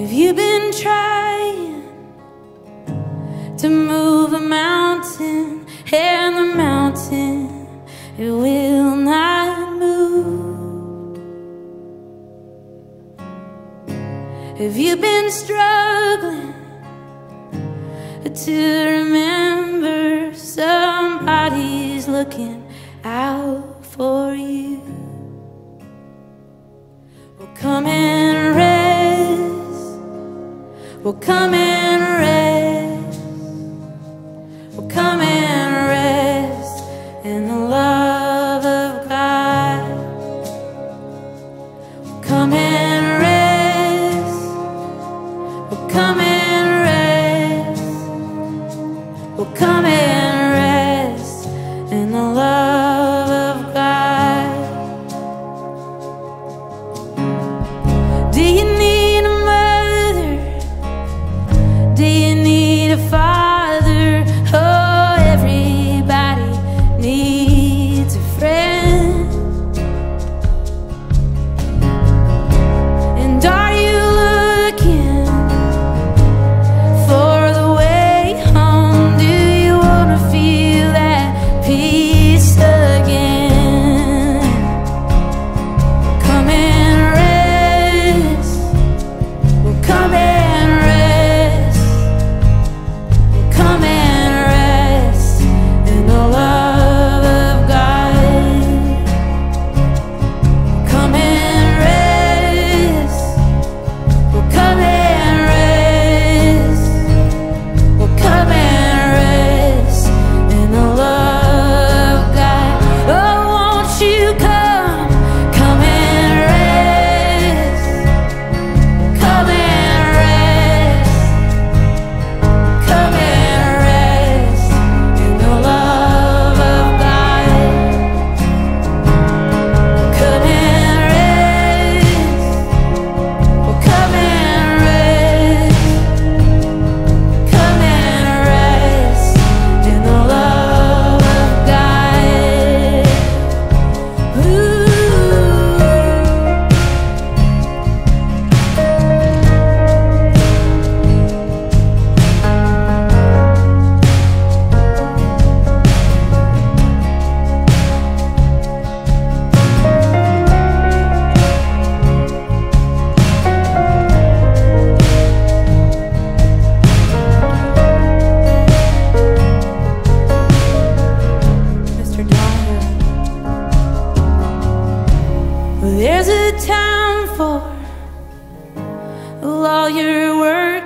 Have you been trying to move a mountain and the mountain it will not move? Have you been struggling to remember somebody's looking out for you? Well, come and rest. We'll come and rest. We'll come and rest in the love of God. We'll come and rest. We'll come and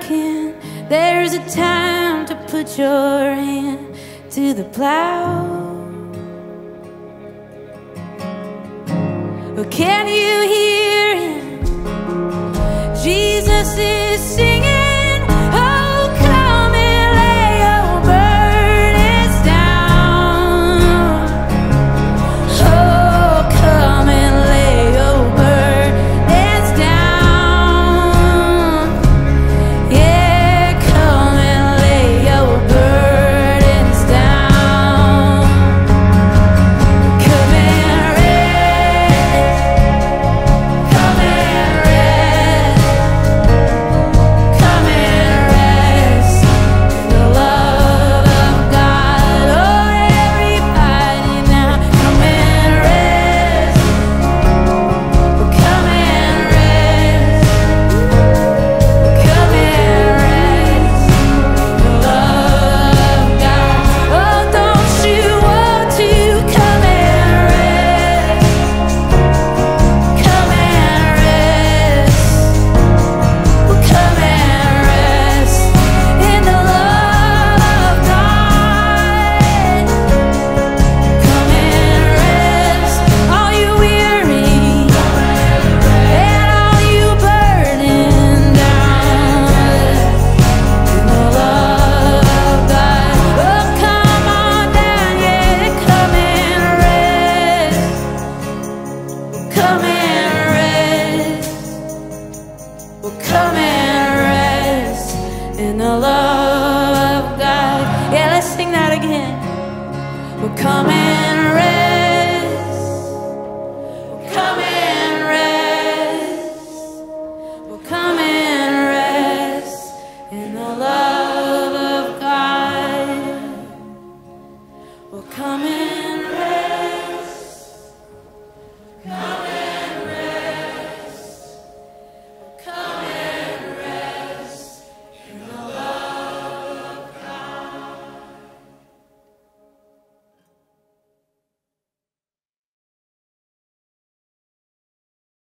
There's a time to put your hand to the plow. Can you hear?